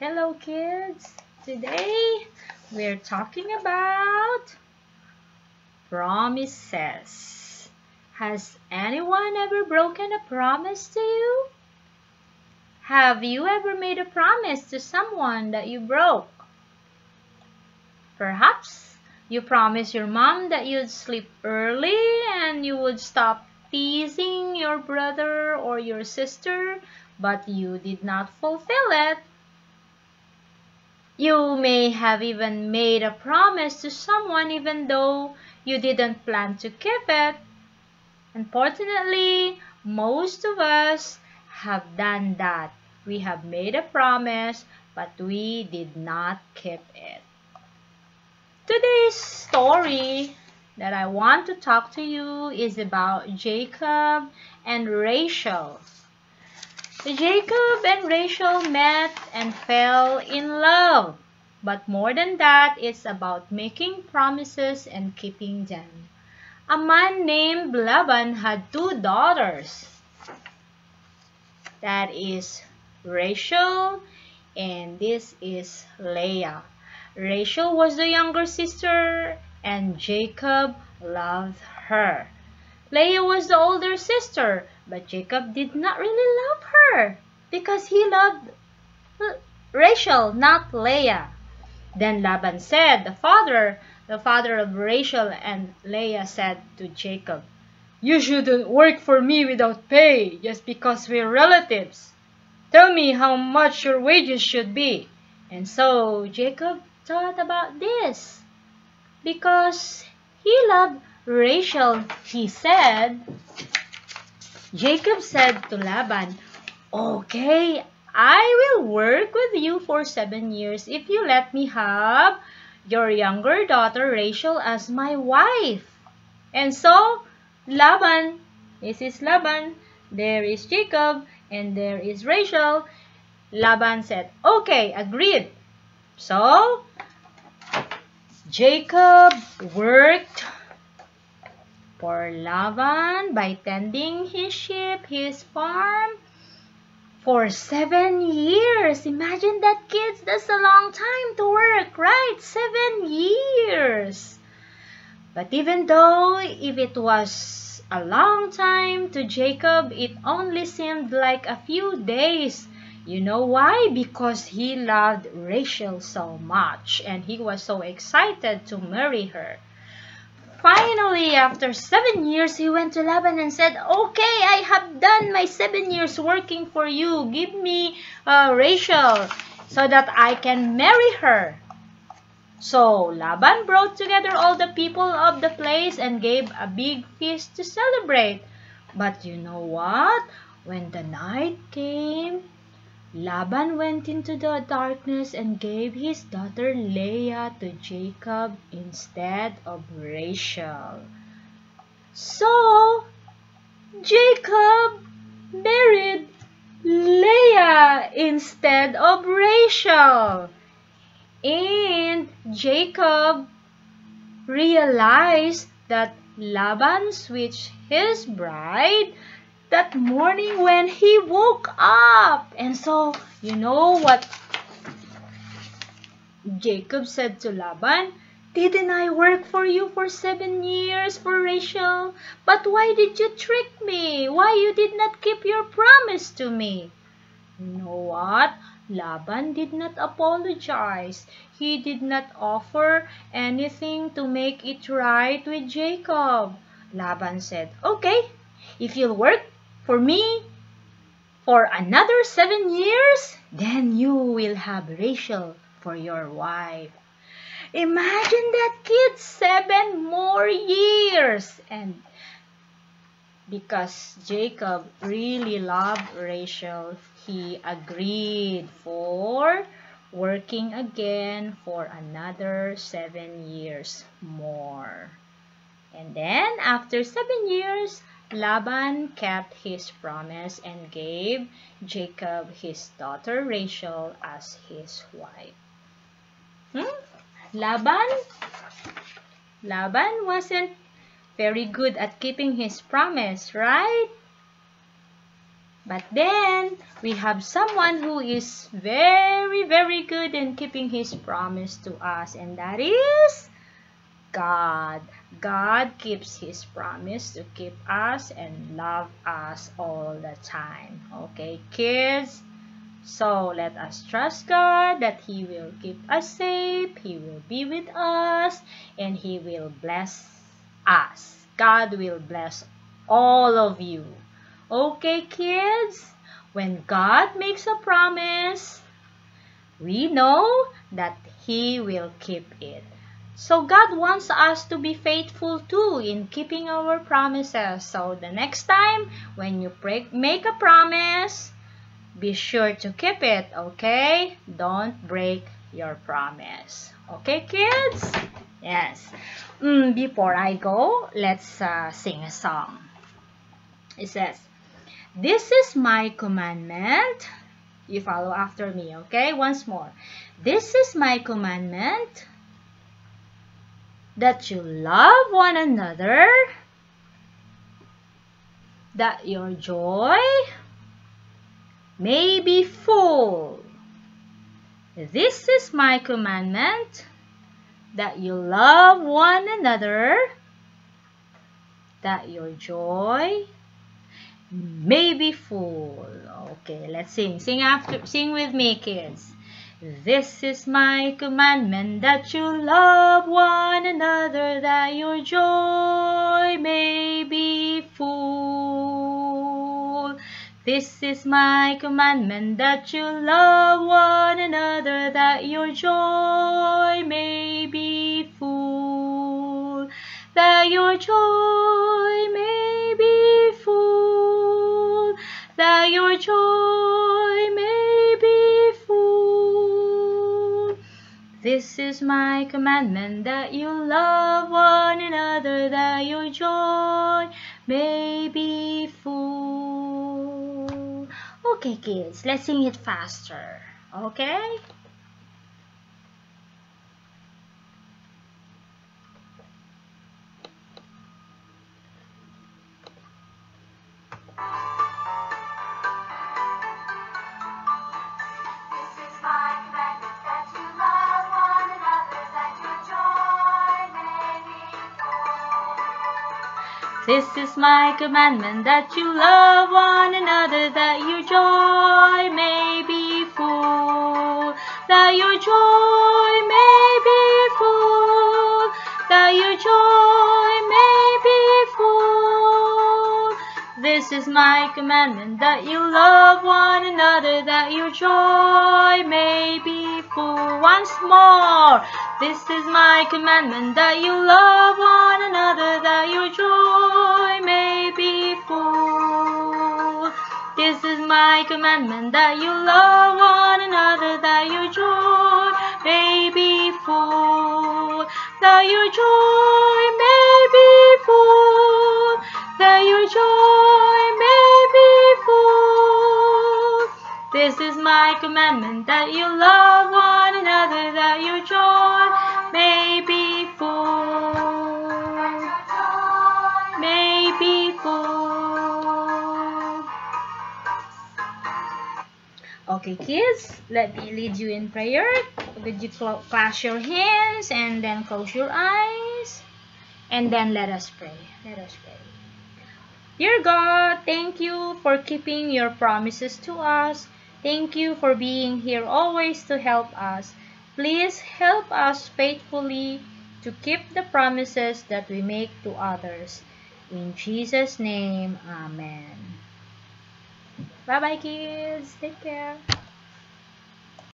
Hello kids! Today we're talking about promises. Has anyone ever broken a promise to you? Have you ever made a promise to someone that you broke? Perhaps you promised your mom that you'd sleep early and you would stop teasing your brother or your sister, but you did not fulfill it. You may have even made a promise to someone even though you didn't plan to keep it. Unfortunately, most of us have done that. We have made a promise, but we did not keep it. Today's story that I want to talk to you is about Jacob and Rachel. Jacob and Rachel met and fell in love. But more than that, it's about making promises and keeping them. A man named Laban had two daughters. That is Rachel and this is Leah. Rachel was the younger sister and Jacob loved her. Leah was the older sister, but Jacob did not really love her because he loved Rachel, not Leah. Then Laban said, the father, the father of Rachel and Leah said to Jacob, You shouldn't work for me without pay just because we're relatives. Tell me how much your wages should be. And so Jacob thought about this because he loved Rachel, he said, Jacob said to Laban, Okay, I will work with you for seven years if you let me have your younger daughter Rachel as my wife. And so, Laban, this is Laban, there is Jacob, and there is Rachel. Laban said, Okay, agreed. So, Jacob worked for Laban by tending his sheep, his farm, for seven years. Imagine that, kids. That's a long time to work, right? Seven years. But even though if it was a long time to Jacob, it only seemed like a few days you know why? Because he loved Rachel so much and he was so excited to marry her. Finally, after seven years, he went to Laban and said, Okay, I have done my seven years working for you. Give me uh, Rachel so that I can marry her. So Laban brought together all the people of the place and gave a big feast to celebrate. But you know what? When the night came, Laban went into the darkness and gave his daughter Leah to Jacob instead of Rachel. So, Jacob married Leah instead of Rachel. And Jacob realized that Laban switched his bride that morning when he woke up. And so, you know what Jacob said to Laban? Didn't I work for you for seven years for Rachel? But why did you trick me? Why you did not keep your promise to me? You know what? Laban did not apologize. He did not offer anything to make it right with Jacob. Laban said, Okay, if you'll work for me for another seven years, then you will have Rachel for your wife. Imagine that kid, seven more years. And because Jacob really loved Rachel, he agreed for working again for another seven years more. And then after seven years, Laban kept his promise and gave Jacob his daughter Rachel as his wife. Hmm? Laban? Laban wasn't very good at keeping his promise, right? But then, we have someone who is very, very good in keeping His promise to us, and that is God. God keeps His promise to keep us and love us all the time. Okay, kids? So let us trust God that He will keep us safe, He will be with us, and He will bless us. God will bless all of you. Okay, kids? When God makes a promise, we know that He will keep it. So God wants us to be faithful too in keeping our promises. So the next time when you make a promise, be sure to keep it, okay? Don't break your promise. Okay, kids? Yes. Mm, before I go, let's uh, sing a song. It says, This is my commandment. You follow after me, okay? Once more. This is my commandment that you love one another, that your joy may be full. This is my commandment, that you love one another, that your joy may be full. Okay, let's sing. Sing after sing with me, kids. This is my commandment that you love one another, that your joy may be full. This is my commandment that you love one another, that your joy may be full. That your joy may be full. That your joy This is my commandment that you love one another, that your joy may be full. Okay, kids, let's sing it faster. Okay? This is my commandment that you love one another, that your joy may be full, that your joy may be full, that your joy may be full. This is my commandment that you love one another, that your joy may be full. Once more. This is my commandment that you love one my commandment that you love one another, that your joy may be full. That your joy may be full. That your joy may be full. This is my commandment that you love one another, that your joy Okay, kids, let me lead you in prayer. Would you clasp your hands and then close your eyes? And then let us pray. Let us pray. Dear God, thank you for keeping your promises to us. Thank you for being here always to help us. Please help us faithfully to keep the promises that we make to others. In Jesus' name, Amen. Bye-bye, kids. Take care.